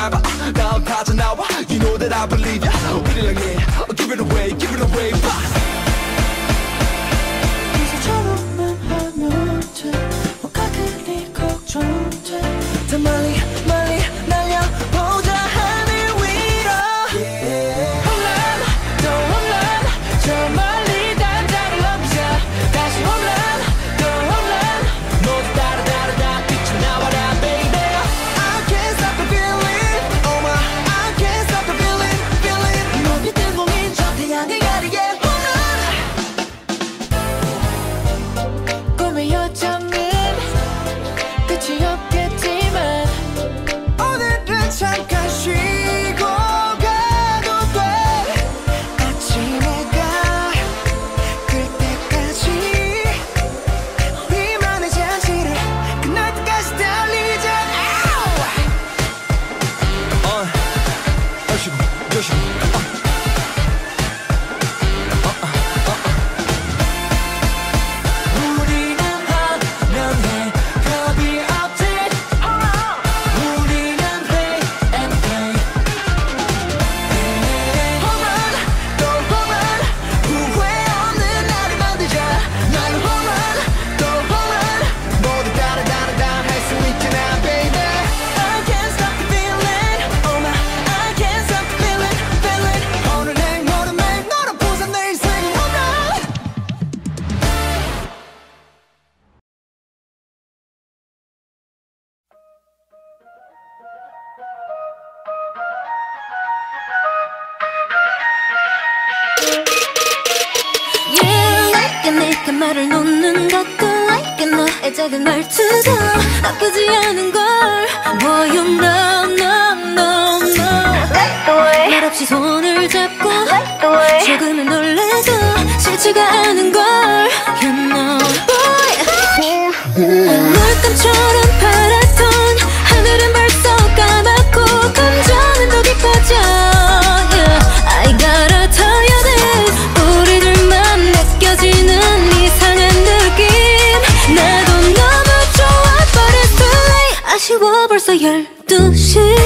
Now I'm catching now You know that I believe ya. Really again 可惜。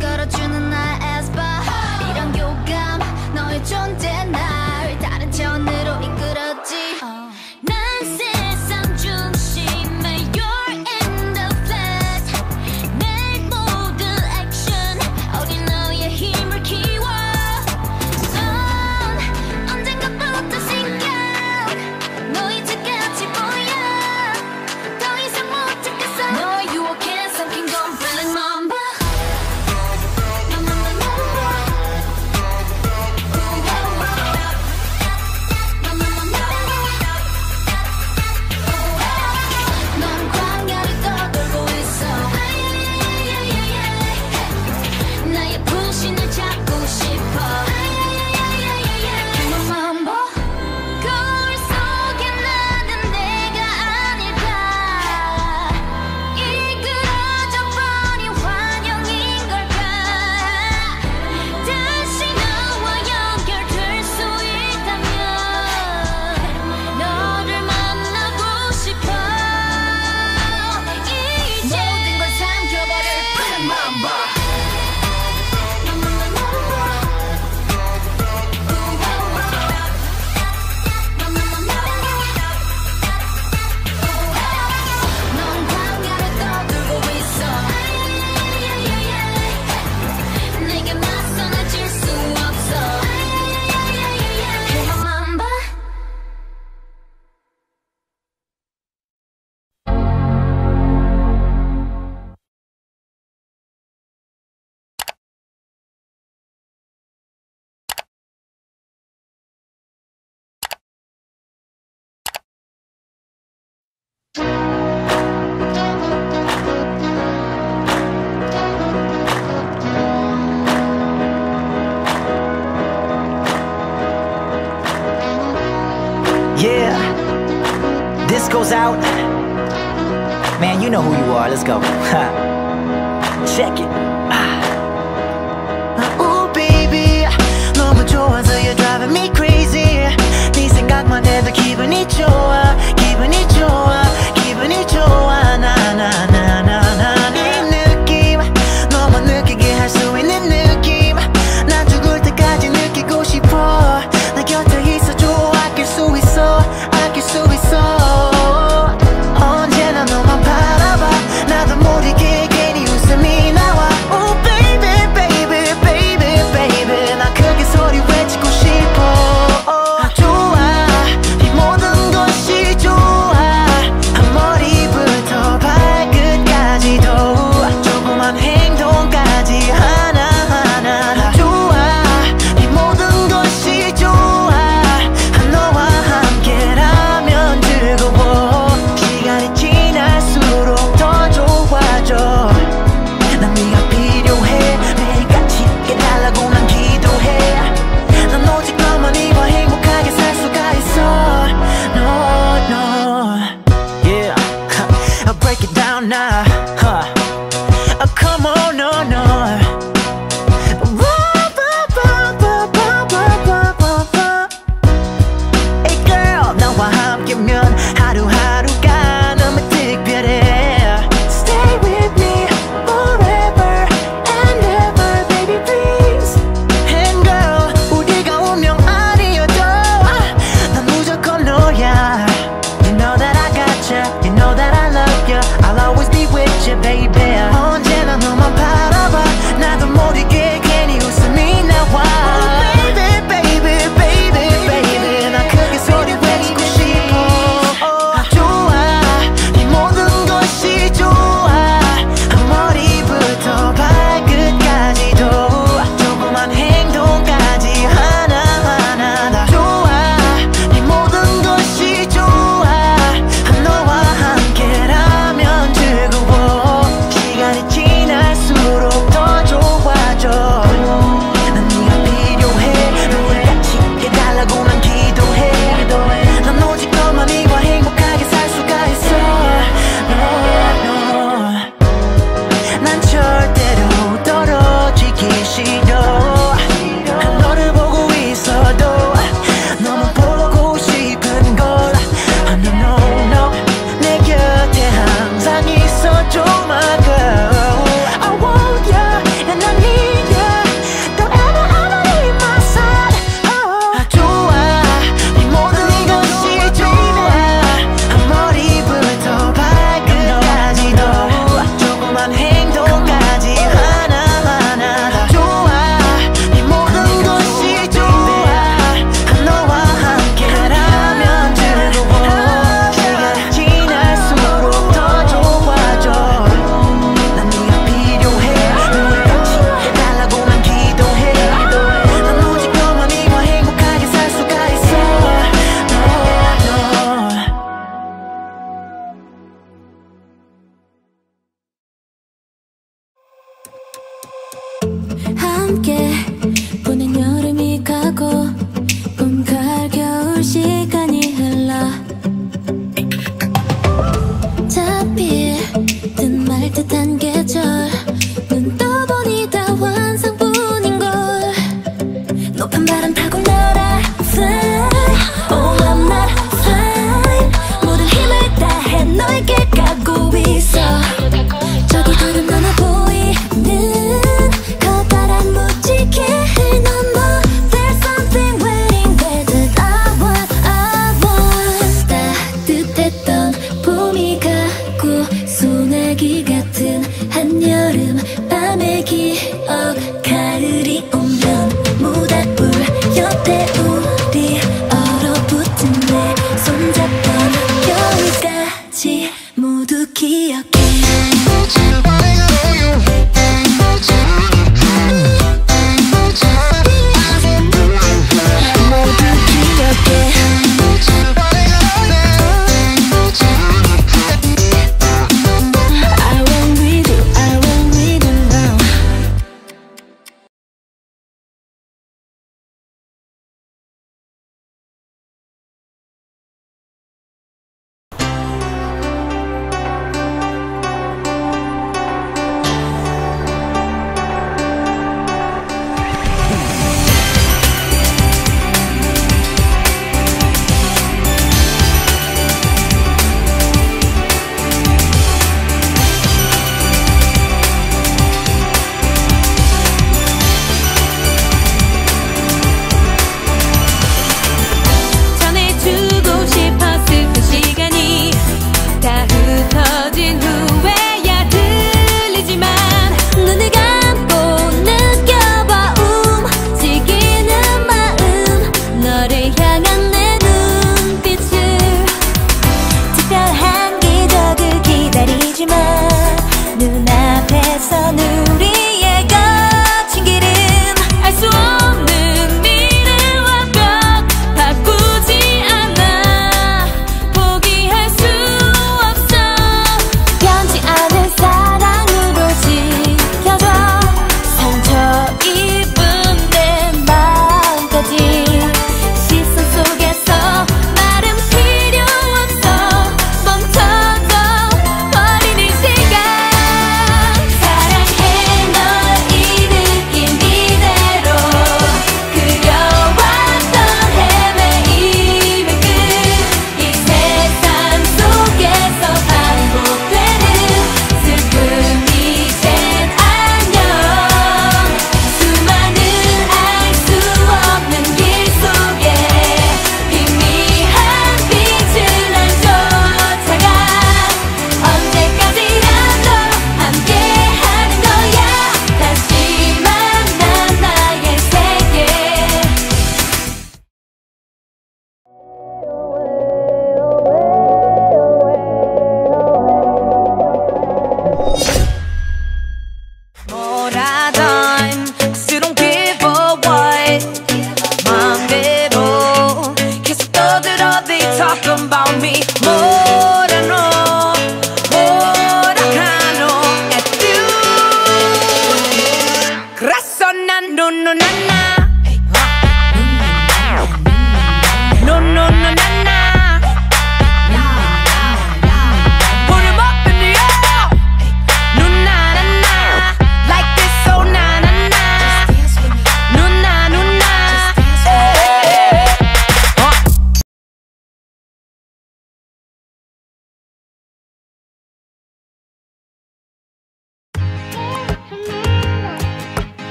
걸어주는 나의 this goes out. Man, you know who you are, let's go. Check it. Ah. Ooh baby 너무 so you're driving me crazy. 네 생각만 해도 기분이 좋아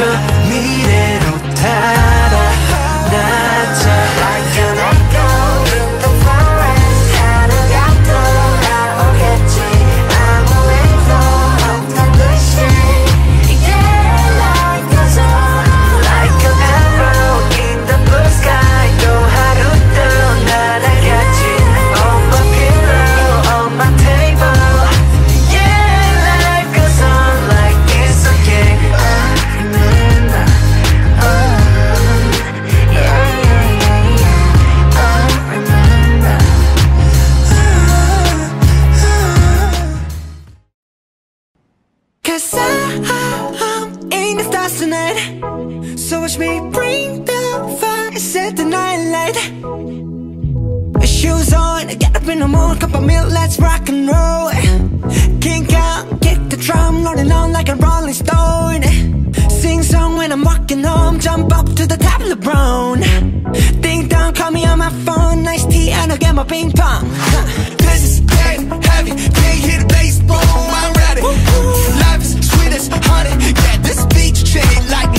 future. So watch me bring the fire, set the night light. Shoes on, get up in the morning, cup of milk, let's rock and roll. Kink out, kick the drum, rolling on like a rolling stone. Sing song when I'm walking home, jump up to the top of the LeBron Ding dong, call me on my phone, nice tea and I'll get my ping pong. This is dead heavy, can't hear the bass, boom, I'm ready. Life is sweet as honey, yeah, this beach chain like